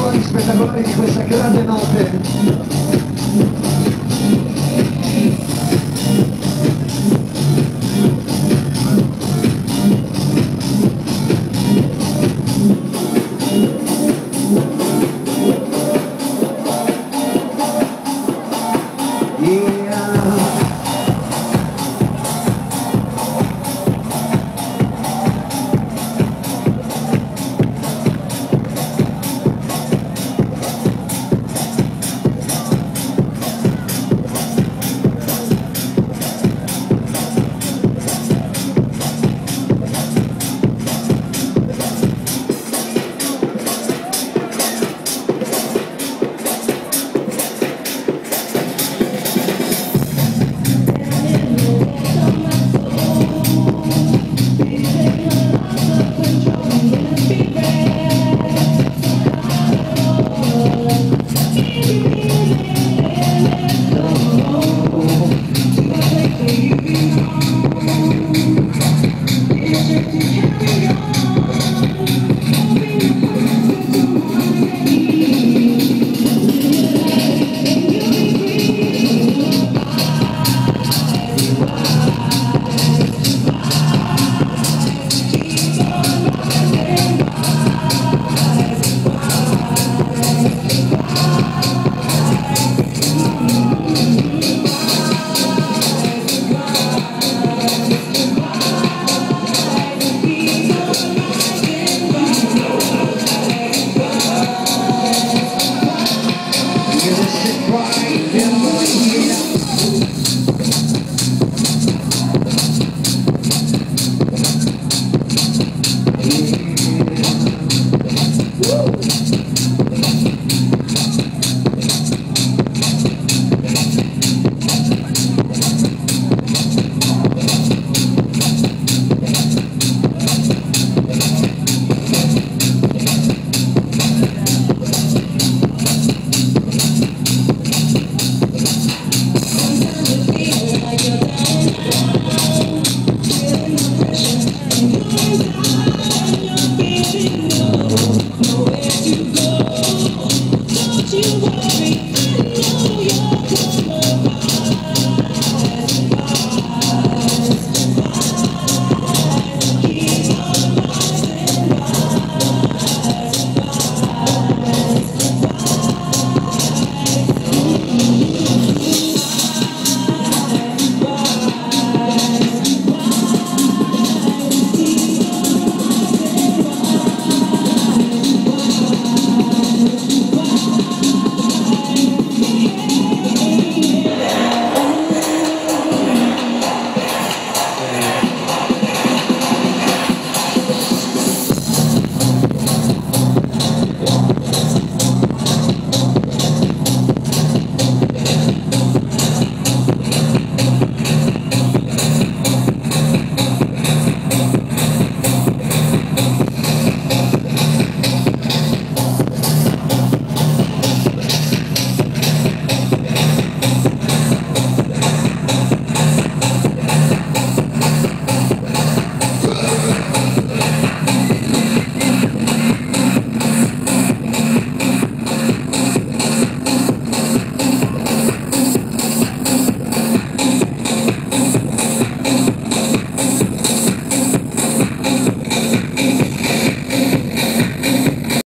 suoni spettacolari di questa grande notte. Yeah.